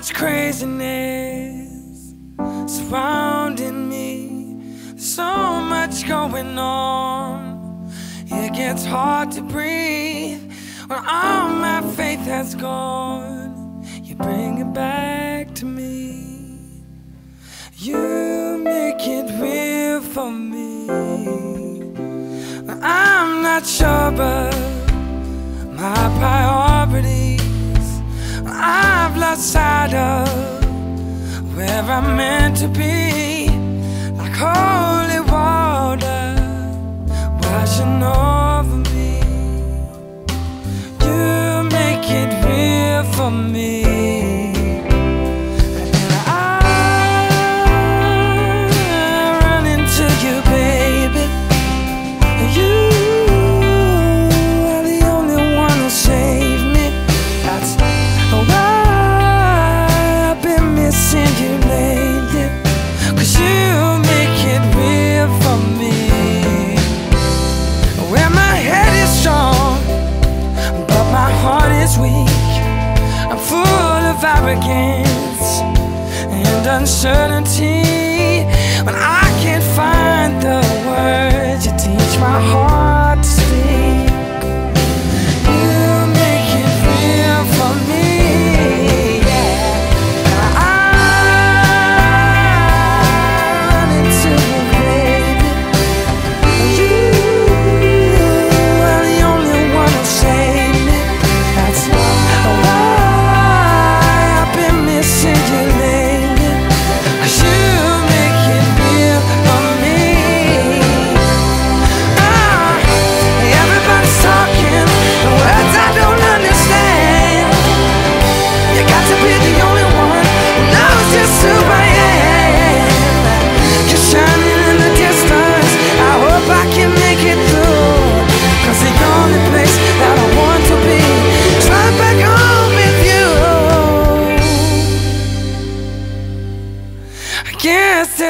much craziness surrounding me. So much going on. It gets hard to breathe when all my faith has gone. You bring it back to me. You make it real for me. I'm not sure, but. for me. arrogance and uncertainty.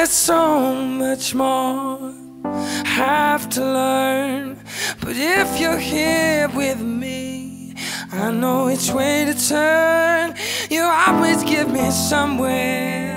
There's so much more I have to learn. But if you're here with me I know which way to turn. You always give me somewhere